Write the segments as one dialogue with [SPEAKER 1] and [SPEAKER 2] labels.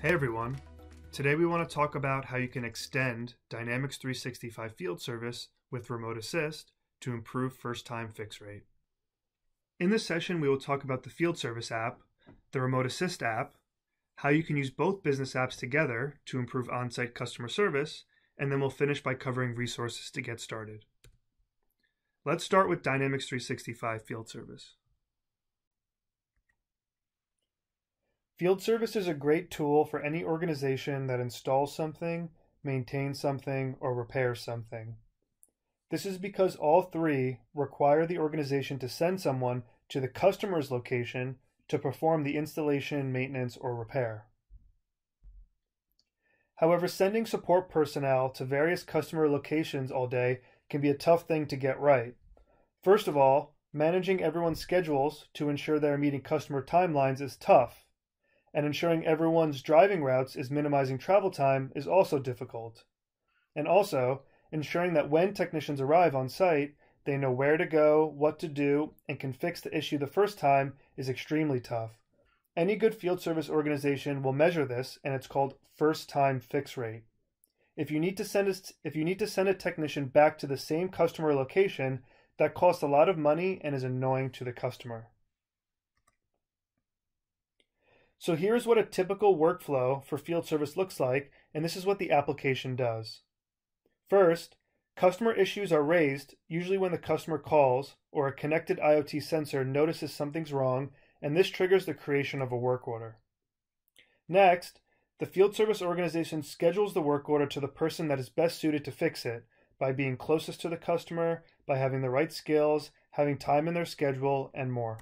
[SPEAKER 1] Hey everyone. Today we want to talk about how you can extend Dynamics 365 Field Service with Remote Assist to improve first time fix rate. In this session, we will talk about the Field Service app, the Remote Assist app, how you can use both business apps together to improve on site customer service, and then we'll finish by covering resources to get started. Let's start with Dynamics 365 Field Service. Field Service is a great tool for any organization that installs something, maintains something, or repairs something. This is because all three require the organization to send someone to the customer's location to perform the installation, maintenance, or repair. However, sending support personnel to various customer locations all day can be a tough thing to get right. First of all, managing everyone's schedules to ensure they are meeting customer timelines is tough and ensuring everyone's driving routes is minimizing travel time is also difficult. And also, ensuring that when technicians arrive on site, they know where to go, what to do, and can fix the issue the first time is extremely tough. Any good field service organization will measure this, and it's called first time fix rate. If you need to send a, if you need to send a technician back to the same customer location, that costs a lot of money and is annoying to the customer. So here's what a typical workflow for field service looks like, and this is what the application does. First, customer issues are raised, usually when the customer calls or a connected IoT sensor notices something's wrong, and this triggers the creation of a work order. Next, the field service organization schedules the work order to the person that is best suited to fix it by being closest to the customer, by having the right skills, having time in their schedule, and more.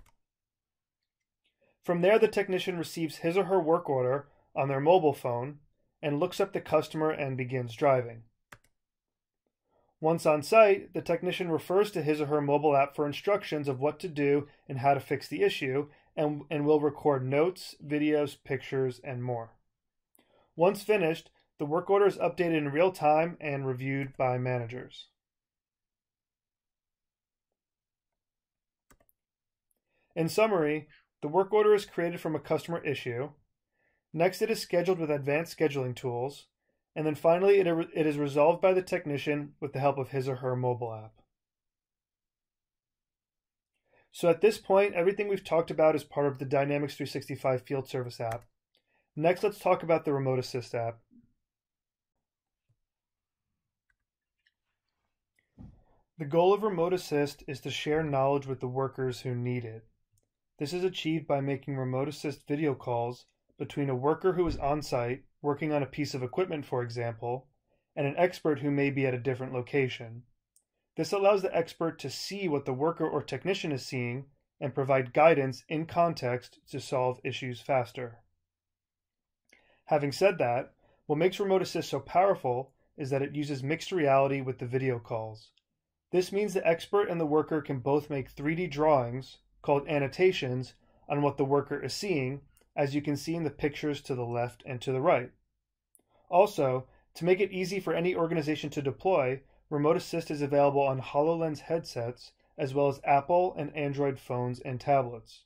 [SPEAKER 1] From there, the technician receives his or her work order on their mobile phone and looks up the customer and begins driving. Once on site, the technician refers to his or her mobile app for instructions of what to do and how to fix the issue, and, and will record notes, videos, pictures, and more. Once finished, the work order is updated in real time and reviewed by managers. In summary, the work order is created from a customer issue. Next, it is scheduled with advanced scheduling tools. And then finally, it, it is resolved by the technician with the help of his or her mobile app. So at this point, everything we've talked about is part of the Dynamics 365 Field Service app. Next, let's talk about the Remote Assist app. The goal of Remote Assist is to share knowledge with the workers who need it. This is achieved by making remote assist video calls between a worker who is on site, working on a piece of equipment, for example, and an expert who may be at a different location. This allows the expert to see what the worker or technician is seeing and provide guidance in context to solve issues faster. Having said that, what makes Remote Assist so powerful is that it uses mixed reality with the video calls. This means the expert and the worker can both make 3D drawings called annotations on what the worker is seeing, as you can see in the pictures to the left and to the right. Also, to make it easy for any organization to deploy, Remote Assist is available on HoloLens headsets as well as Apple and Android phones and tablets.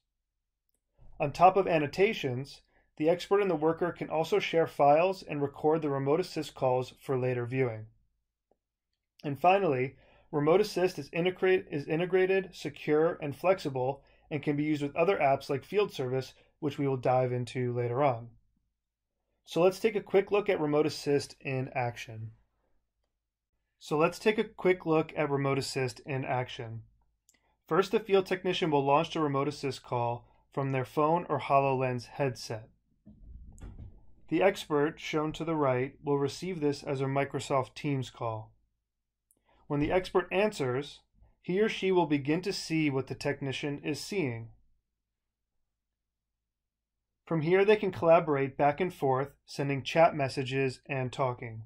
[SPEAKER 1] On top of annotations, the expert and the worker can also share files and record the Remote Assist calls for later viewing. And finally, Remote Assist is, integrate, is integrated, secure, and flexible and can be used with other apps like Field Service, which we will dive into later on. So let's take a quick look at Remote Assist in action. So let's take a quick look at Remote Assist in action. First, the field technician will launch the Remote Assist call from their phone or HoloLens headset. The expert, shown to the right, will receive this as a Microsoft Teams call. When the expert answers, he or she will begin to see what the technician is seeing. From here, they can collaborate back and forth, sending chat messages and talking.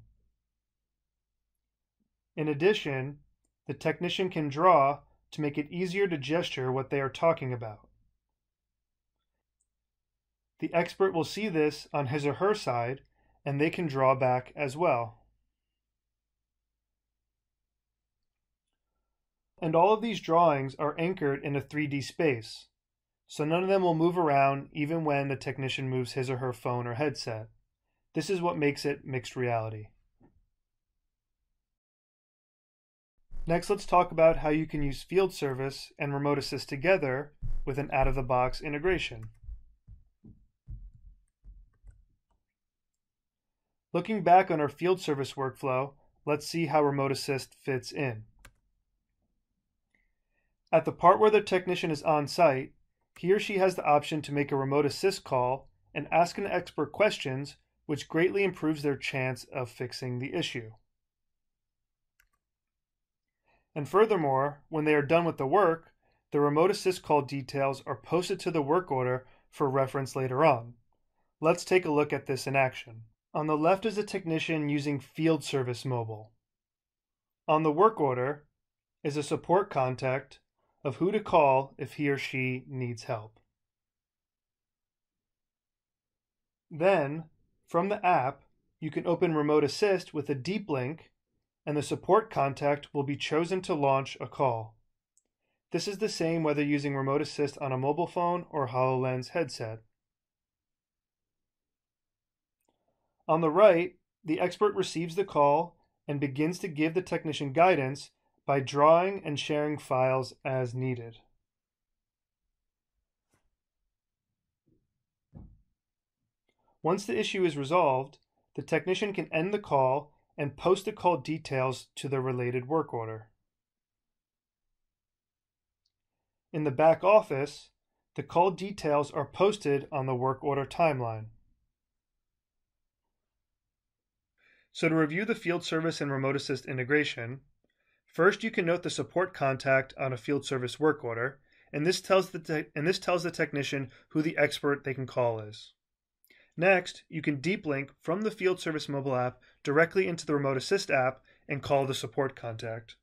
[SPEAKER 1] In addition, the technician can draw to make it easier to gesture what they are talking about. The expert will see this on his or her side, and they can draw back as well. And all of these drawings are anchored in a 3D space, so none of them will move around even when the technician moves his or her phone or headset. This is what makes it mixed reality. Next, let's talk about how you can use field service and remote assist together with an out-of-the-box integration. Looking back on our field service workflow, let's see how remote assist fits in. At the part where the technician is on site, he or she has the option to make a remote assist call and ask an expert questions, which greatly improves their chance of fixing the issue. And furthermore, when they are done with the work, the remote assist call details are posted to the work order for reference later on. Let's take a look at this in action. On the left is a technician using Field Service Mobile. On the work order is a support contact of who to call if he or she needs help. Then, from the app, you can open Remote Assist with a deep link and the support contact will be chosen to launch a call. This is the same whether using Remote Assist on a mobile phone or HoloLens headset. On the right, the expert receives the call and begins to give the technician guidance by drawing and sharing files as needed. Once the issue is resolved, the technician can end the call and post the call details to the related work order. In the back office, the call details are posted on the work order timeline. So to review the field service and remote assist integration, first you can note the support contact on a field service work order, and this tells the and this tells the technician who the expert they can call is. Next, you can deep link from the Field Service mobile app directly into the Remote Assist app and call the support contact.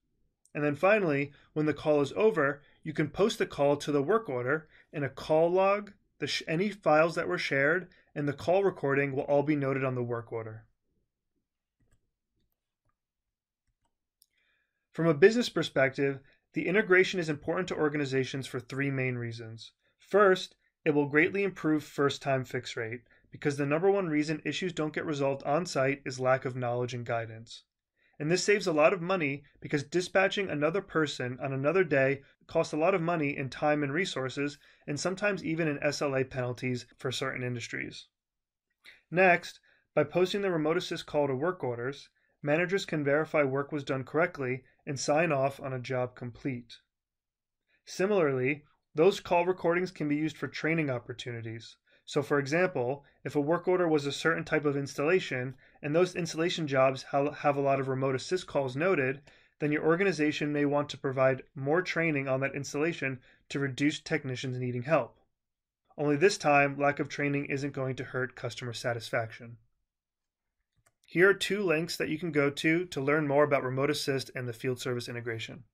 [SPEAKER 1] And then finally, when the call is over, you can post the call to the work order and a call log, sh- any files that were shared, and the call recording will all be noted on the work order. From a business perspective, the integration is important to organizations for three main reasons. First, it will greatly improve first time fix rate because the number one reason issues don't get resolved on site is lack of knowledge and guidance. And this saves a lot of money because dispatching another person on another day costs a lot of money in time and resources, and sometimes even in SLA penalties for certain industries. Next, by posting the remote assist call to work orders, managers can verify work was done correctly and sign off on a job complete. Similarly, those call recordings can be used for training opportunities. So for example, if a work order was a certain type of installation and those installation jobs have a lot of remote assist calls noted, then your organization may want to provide more training on that installation to reduce technicians needing help. Only this time, lack of training isn't going to hurt customer satisfaction. Here are two links that you can go to to learn more about Remote Assist and the field service integration.